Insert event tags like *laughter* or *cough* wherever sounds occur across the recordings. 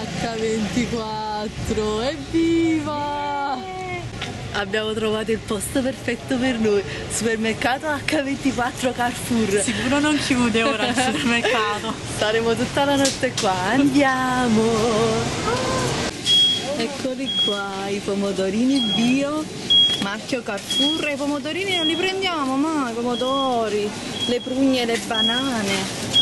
H24, evviva! Abbiamo trovato il posto perfetto per noi, supermercato H24 Carrefour. Sicuro non chiude ora il *laughs* supermercato. Staremo tutta la notte qua, andiamo! Eccoli qua, i pomodorini bio, marchio Carrefour. I pomodorini non li prendiamo mai, i pomodori, le prugne, le banane,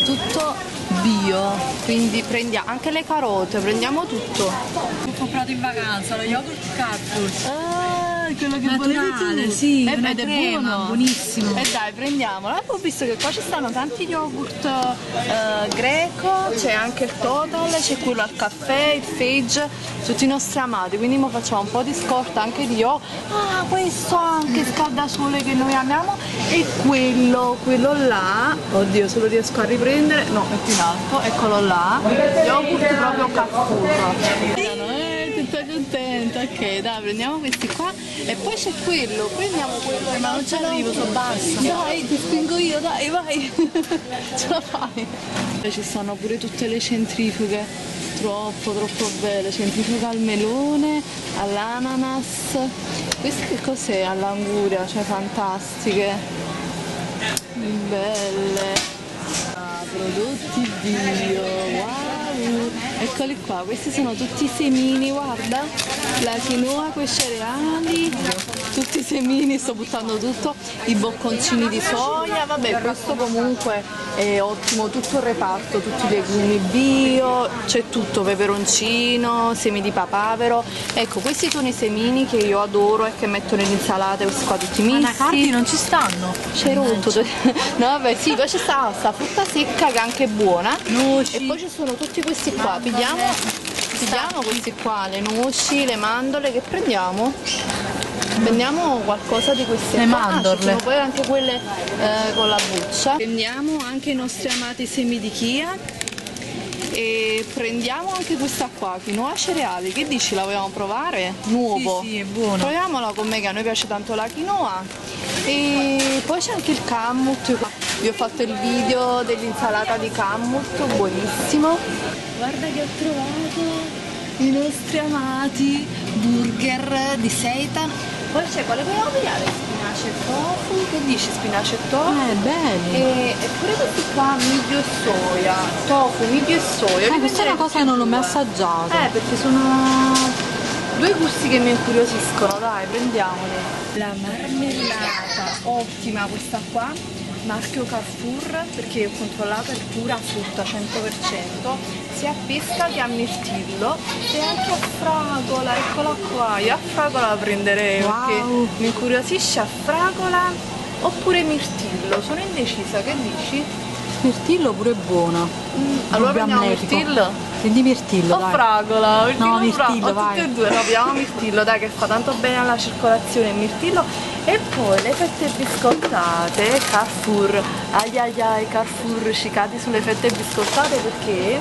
tutto bio. Quindi prendiamo anche le carote, prendiamo tutto. Ho comprato in vacanza lo yogurt Carrefour. Ah, quello che Naturale, volevi tu. sì, Eh, ed è buono. buonissimo. E dai, prendiamolo. Ho visto che qua ci stanno tanti yogurt eh, greco, c'è anche il total, c'è quello al caffè, il fage, tutti i nostri amati. Quindi mo facciamo un po' di scorta anche di io. Ah, questo anche scaldasole che noi amiamo. E quello, quello là. Oddio, se lo riesco a riprendere. No, è più in alto, eccolo là. Yogurt proprio Carrefour. Tutta contenta, ok, dai, prendiamo questi qua e poi c'è quello, prendiamo quello. Ma non ci arrivo, sono bassa. Dai, ti spingo io, dai, vai. *laughs* Ce la fai. Ci stanno pure tutte le centrifughe, troppo, troppo belle. Centrifuga al melone, all'ananas. Queste che cos'è? All'anguria, cioè fantastiche. Belle. Ah, prodotti bio! Eccoli qua, questi sono tutti i semini, guarda, la quinoa con i cereali, tutti i semini, sto buttando tutto, i bocconcini di soia, vabbè questo comunque è ottimo, tutto il reparto, tutti i legumi bio, c'è tutto, peperoncino, semi di papavero, ecco questi sono i semini che io adoro e che metto nell'insalata, questi qua tutti Ma misti. anacardi non ci stanno. C'è rotto. *laughs* No vabbè sì, poi c'è sta sta frutta secca che è anche buona. Noci. E poi ci sono tutti questi qua. Pigliamo, pigliamo questi qua, le noci, le mandorle che prendiamo. Prendiamo qualcosa di queste Le. Ah, mandorle. sono poi anche quelle eh, con la buccia. Prendiamo anche i nostri amati semi di chia. E prendiamo anche questa qua, quinoa cereali. Che dici? La vogliamo provare? Nuovo. Sì, sì, è buono. Proviamola con me che a noi piace tanto la quinoa. E poi c'è anche il kamut. Vi ho fatto il video dell'insalata di kamut, buonissimo. Guarda che ho trovato i nostri amati burger di seitan. Poi c'è quale vogliamo pigliare? Spinaci e tofu. Che dici spinaci e tofu? Eh, bene. E, e pure questi qua miglio e soia, tofu, miglio e soia. Eh, questa è una cosa che non l'ho mai assaggiata. Eh, perché sono due gusti che mi incuriosiscono, dai, prendiamoli. La marmellata, ottima questa qua, marchio Carrefour, perché ho controllato è pura frutta 100%, sia a pesca che a mirtillo e anche a fragola, eccola qua, io a fragola la prenderei Wow. perché mi incuriosisce a fragola oppure mirtillo, sono indecisa, che dici? Mirtillo pure è buono. Allora prendiamo mirtillo? Prendi mirtillo, O dai. fragola, mirtillo, No, o fra- mirtillo, o tutte e due, no, proviamo mirtillo, dai che fa tanto bene alla circolazione il mirtillo e poi le fette biscottate Carrefour, ai ai ai Carrefour cicati sulle fette biscottate perché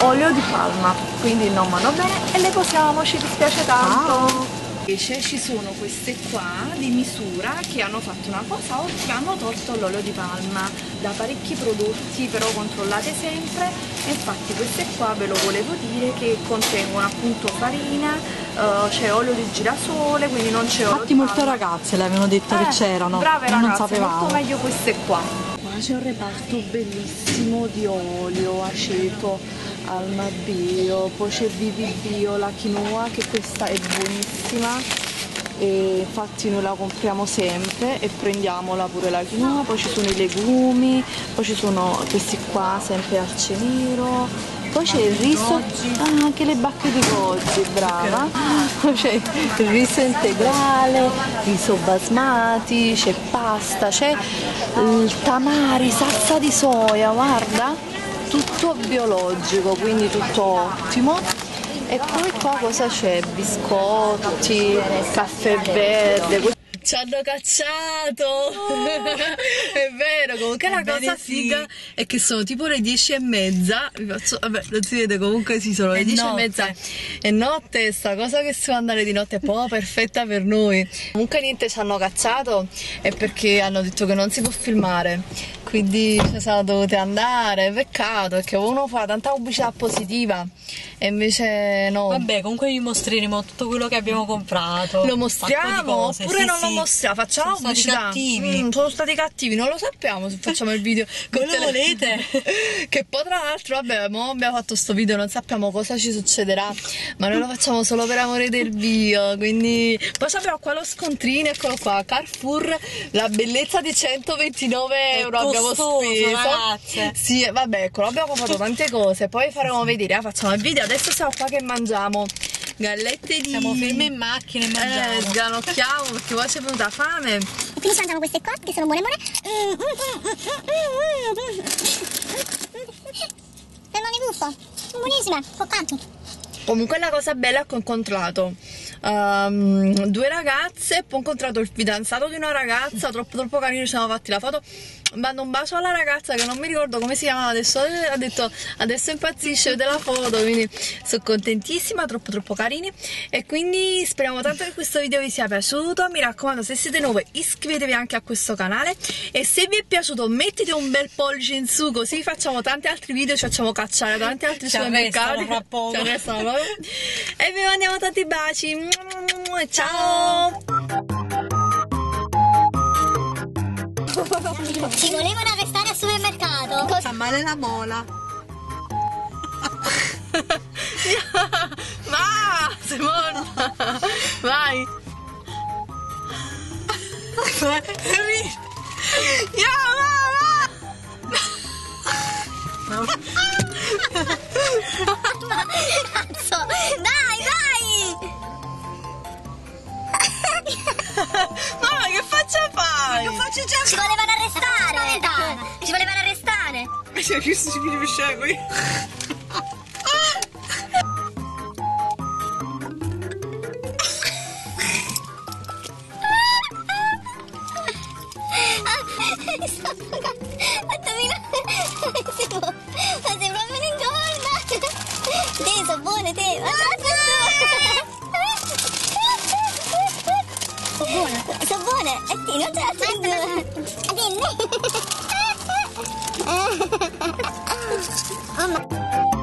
olio di palma, quindi non vanno bene e le posiamo, ci dispiace tanto. Invece ci sono queste qua di misura che hanno fatto una cosa ottima, hanno tolto l'olio di palma da parecchi prodotti, però controllate sempre. Infatti queste qua ve lo volevo dire che contengono appunto farina, eh, c'è olio di girasole, quindi non c'è olio Infatti molte ragazze le avevano detto Eh, che c'erano. Brave e non ragazze, sapevamo. molto meglio queste qua. Qua c'è un reparto bellissimo di olio, aceto, alma bio, poi c'è Vivi Bio, la quinoa che questa è buonissima. E infatti noi la compriamo sempre e prendiamola pure la quinoa, poi ci sono i legumi, poi ci sono questi qua sempre al cenero, poi c'è il riso, ah, anche le bacche di gozzi, brava, poi c'è il riso integrale, riso basmati, c'è pasta, c'è il tamari, salsa di soia, guarda, tutto biologico, quindi tutto ottimo. E poi qua cosa c'è? Biscotti, caffè verde. Ci hanno cacciato! *laughs* è vero, comunque la Ebbene cosa sì. figa è che sono tipo le 10 e mezza. Faccio, vabbè, non si vede comunque sì, sono le È 10 e notte. mezza. È notte, sta cosa che si può andare di notte è proprio perfetta per noi. Comunque niente, ci hanno cacciato è perché hanno detto che non si può filmare. Quindi ci siamo dovute andare, peccato perché uno fa tanta pubblicità positiva e invece no. Vabbè, comunque vi mostreremo tutto quello che abbiamo comprato. Lo mostriamo oppure sì, non lo sì. mostriamo? Facciamo Sono stati pubblicità. cattivi. Mm, sono stati cattivi, non lo sappiamo se facciamo il video. *laughs* Con lo volete? *laughs* che poi tra l'altro, vabbè, mo abbiamo fatto sto video, non sappiamo cosa ci succederà, ma noi lo facciamo solo per amore del video, quindi poi abbiamo qua lo scontrino, eccolo qua, Carrefour, la bellezza di 129 euro abbiamo speso. ragazze. Sì, vabbè, ecco, abbiamo fatto tante cose, poi faremo vedere, eh, facciamo il video, adesso siamo qua che mangiamo gallette di... Siamo ferme in macchina e mangiamo. Eh, sganocchiamo perché poi ci è venuta fame. E quindi ci mangiamo queste qua che sono buone buone. Mm, mm, mm, mm, gusto. Buonissime, coccanti. Comunque la cosa bella è che ho incontrato ehm, due ragazze, poi ho incontrato il fidanzato di una ragazza, troppo troppo carino, ci siamo fatti la foto. Mando un bacio alla ragazza che non mi ricordo come si chiamava adesso, ha detto adesso impazzisce, vede la foto, quindi sono contentissima, troppo troppo carini e quindi speriamo tanto che questo video vi sia piaciuto, mi raccomando se siete nuove iscrivetevi anche a questo canale e se vi è piaciuto mettete un bel pollice in su così facciamo tanti altri video, ci facciamo cacciare tanti altri supermercati. Ci proprio. E vi mandiamo tanti baci. Ciao! Ci volevano arrestare al supermercato. Fa male la mola. *laughs* finisce qui. Ma sei proprio un'ingorda! Te, sono buone, te! Ma Sono buone! Sono buone! E ti non ce la fai due! *laughs* oh, my.